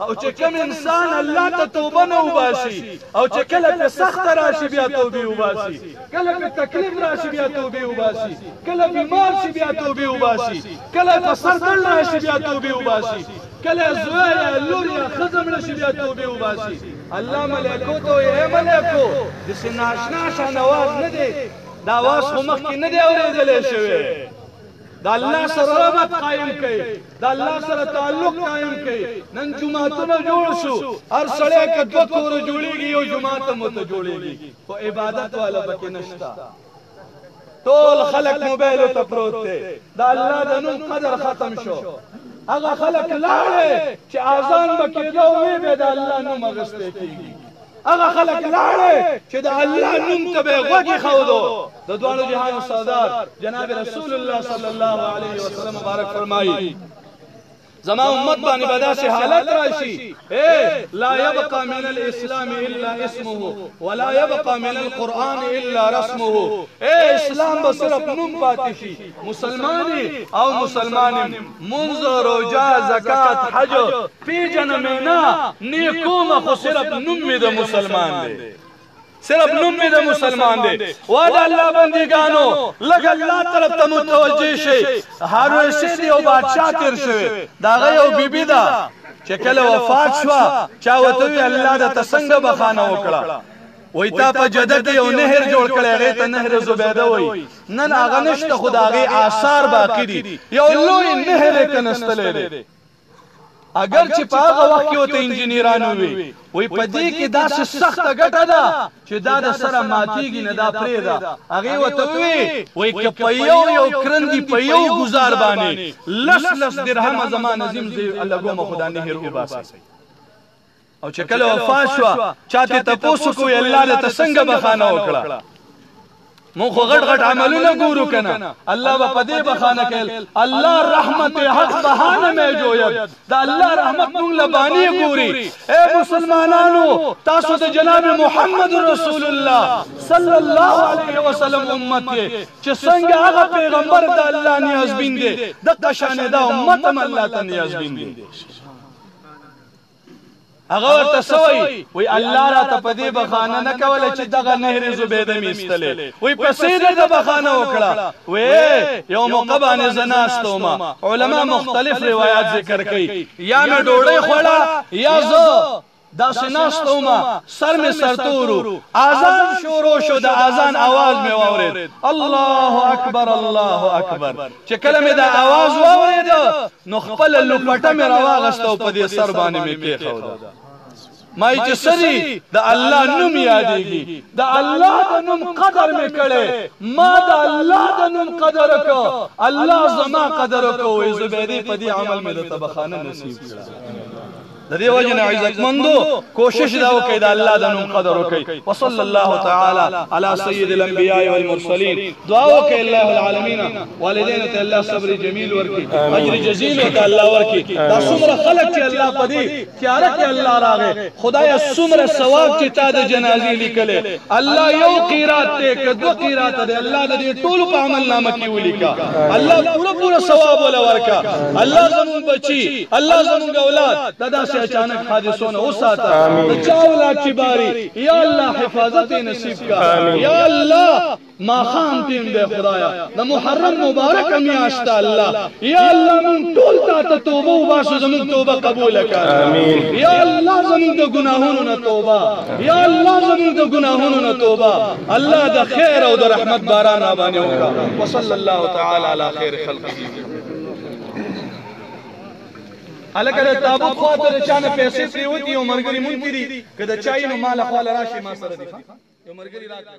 او چې کوم انسان الله ته توبه نه وباسي او چې کله په سخت راشي بیا توبه وباسي کله په تکلیف راشي بیا توبه وباسي کله بیمار شي بیا توبه وباسي کله په سر تل راشي بیا توبه وباسي کله زوی یا لور یا ښځه مړه شي بیا توبه وباسي الله ملایکو ته وایي ای ملایکو داسې ناشنا شان اواز نه دی دا اواز خو مخکې نه دی اورېدلی شوی د الله سره ربط قایم کړئ د الله سره تعلق قائم کړئ نن جمعهتونه جوړ شو هر سړی که دوه کور جوړیږي یو جمعهت مو ته جوړیږي خو عبادت والا پکې نشتا ټول خلق موبایل ته پروت دی د الله د نوم قدر ختم شو هغه خلق لاړې چې اذان بکیدو وی به د الله نوم غسته کیږي هغه خلک لاړې چې د الله نوم ته به غوږی خودو د دوانو جهان سردار جناب رسول الله صلی الله علیه وسلم مبارک فرمایي زما امت باندې بدا سي حالت راشي اے لا يبقى من الاسلام الا اسمه ولا يبقى من القران الا رسمه اے اسلام به صرف نوم پاتې شي مسلمانې او مسلمانې منځ روزه زکات حج پیژنه مې نه نیکومه خو صرف نوم مې د مسلمان دی صرف نوم می د مسلمان دی وا د الله بندګانو لګ الله طرف ته متوجه شي هارون سید یو بادشاہ تیر شوی دا غي یو بیبی دا چې کله وفات شو چا وته الله د تسنګ بخانه وکړه وای تا په جده کې یو نهر جوړ کړی هغه ته نهر زبیده وای نن هغه نشته خدای آثار باقی دي یو لوی نهر کنستلې دي اګر چې په هغه وخت کې ورته انجنیران ووې وې په دې کې داسې سخته ګټه ده چې دا د سره ماتیږي نه دا پرې ده هغه ورته ووې وې که په یو یو کرندي په یو گزار باندې لس لس درهم زما نظیم زی الله ګوم خدا نهر وباسي او چې کله وفات شو چاته تاسو کو الله دې تسنګ بخانه وکړه مون خو غټ غټ عملونه ګورو کنه الله په پدې بخانه کړي الله رحمت حق بهانه مې جوړ دا الله رحمت مونږ لبانی ګوري اے مسلمانانو تاسو د جناب محمد رسول الله صلی الله علیه وسلم امت کې چې څنګه هغه پیغمبر د الله نیاز بین دي د قشانه دا امت هم الله ته نیاز بین دي هغه ورته سوی وی الله را ته پدې بخانه نه کوله چې دغه نهر زبیده میستلې وی پسې د بخانه وکړه وی یو موقع باندې زناستو ما علما مختلف روایت ذکر کوي یا مې ډوړې خوړه یا زه دا سناستو ما سر می سرتورو اذان شروع شو د اذان आवाज می واورید الله اکبر الله اکبر چې کله مې دا आवाज واورید نو خپل لپټه مې راواغستو په دې سر باندې مې کېښوده ما چې سری د الله نوم یادېږي د الله د نوم قدر مې کړي ما د الله د نوم قدر کو الله زما قدر کو زبېدې په دې عمل مې د تبخانه نصیب کړه د دې وجه نه عزتمندو کوشش دا وکړئ د الله د نوم قدر وکړئ وصلی الله تعالی علی سید الانبیاء والمرسلین دعا وکړئ الله العالمین والدین ته الله صبر جمیل ورکړي اجر جزیل ورته الله ورکړي دا څومره خلک چې الله پدې تیار کې الله راغې خدای څومره ثواب چې تا د جنازې لیکلې الله یو قیرات ته کدو قیرات دې الله د دې ټول په عمل نامه کې ولیکا الله پورا پورا ثواب ولا ورکا الله زمون بچي الله زمونږ اولاد د داسې اچانک حادثو نه وساته د چا اولاد چې باري یا الله حفاظت یې نصیب کا یا الله ماښام ټیم دی خدایا د محرم مبارک میاشت الله یا الله مون ټول تا ته توبه وباسو زمون توبه قبول کړه امين یا الله زمون د ګناهونو نه توبه یا الله زمون د ګناهونو نه توبه الله د خیر او د رحمت باران را باندې وکړه وصلی الله تعالی علی خیر خلقه هلکه د تابوت خوا ته د چا نه پیسې پریوتې یو ملګري مونږ کې دي که د چا یي نو ما لخوا له راشي ما سره دي ښه یو ملګري راکړه